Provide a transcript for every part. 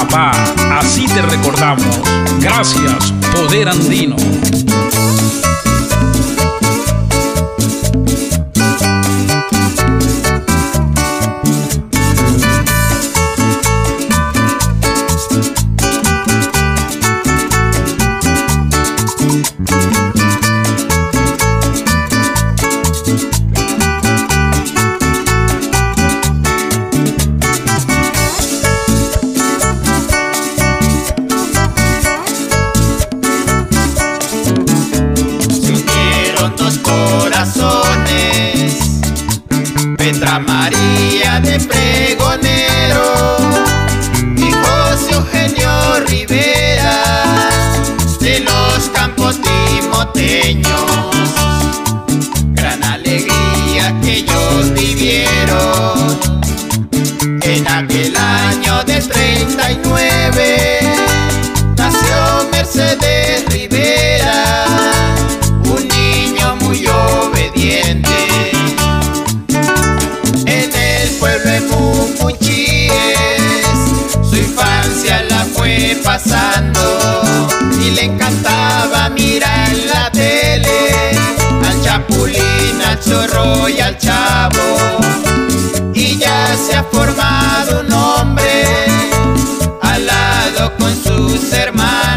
Papá, así te recordamos. Gracias, Poder Andino. Petra María de Pregonero y José Eugenio Rivera de los campos timoteños. Al Zorro y al Chavo. Y ya se ha formado un hombre al lado con sus hermanos.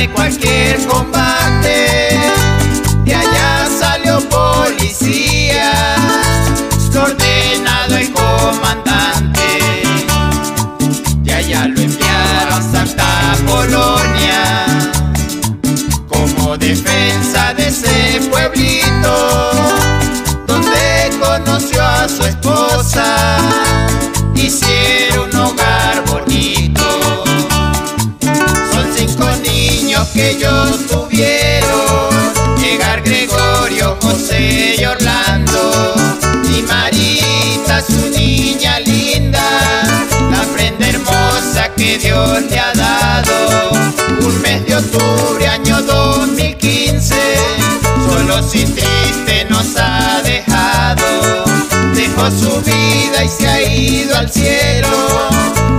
De cualquier combate, de allá salió policía, ordenado el comandante. Y allá lo enviaron a Santa Polonia como defensa de Dios le ha dado. Un mes de octubre, año 2015, solo y triste nos ha dejado. Dejó su vida y se ha ido al cielo.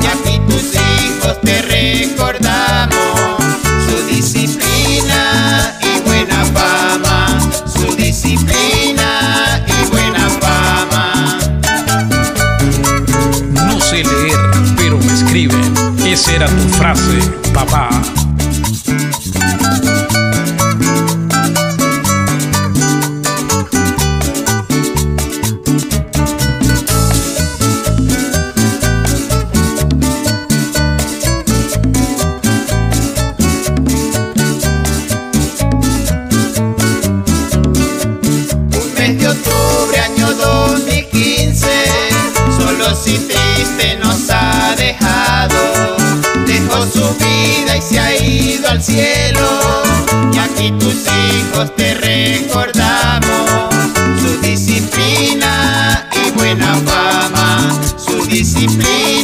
Y aquí tus hijos te recordamos. Su disciplina tu frase, papá. Un mes de octubre, año 2015, solo y triste te recordamos. Su disciplina y buena fama. Su disciplina